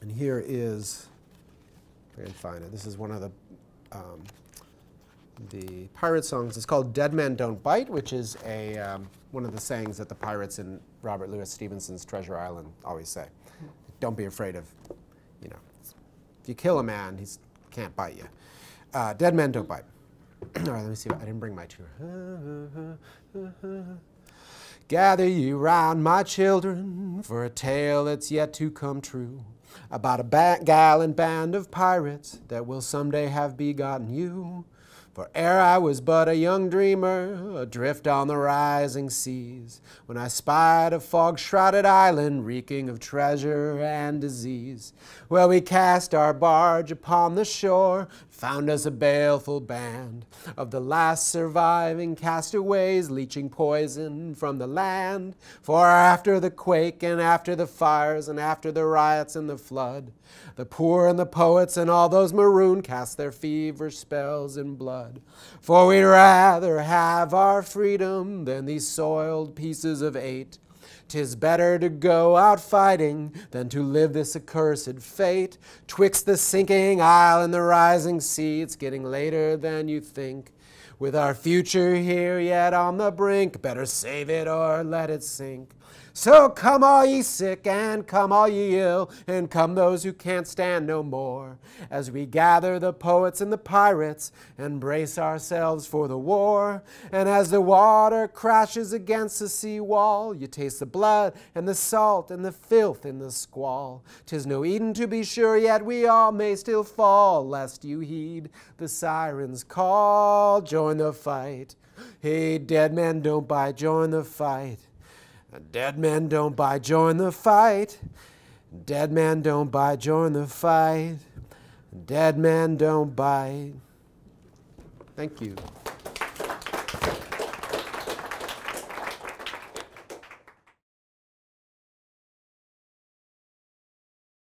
And here is, I can find it, this is one of the, um, the pirate songs. It's called Dead Men Don't Bite, which is a, um, one of the sayings that the pirates in Robert Louis Stevenson's Treasure Island always say. Don't be afraid of, you know, if you kill a man, he can't bite you. Uh, dead men don't bite. All right, let me see. I didn't bring my tune. Gather ye round, my children, for a tale that's yet to come true about a gallant band of pirates that will someday have begotten you. For ere I was but a young dreamer, adrift on the rising seas, when I spied a fog shrouded island reeking of treasure and disease. Well, we cast our barge upon the shore, found us a baleful band of the last surviving castaways, leeching poison from the land. For after the quake and after the fires and after the riots and the flood, the poor and the poets and all those maroon cast their feverish spells in blood. For we'd rather have our freedom than these soiled pieces of eight. Tis better to go out fighting than to live this accursed fate. Twixt the sinking isle and the rising sea, it's getting later than you think. With our future here yet on the brink, better save it or let it sink. So come all ye sick and come all ye ill, and come those who can't stand no more, as we gather the poets and the pirates and brace ourselves for the war. And as the water crashes against the sea wall, you taste the blood and the salt and the filth in the squall. Tis no Eden to be sure, yet we all may still fall, lest you heed the siren's call. Join the fight. Hey, dead men, don't bite, join the fight. Dead men don't buy, join the fight. Dead men don't buy, join the fight. Dead men don't buy. Thank you.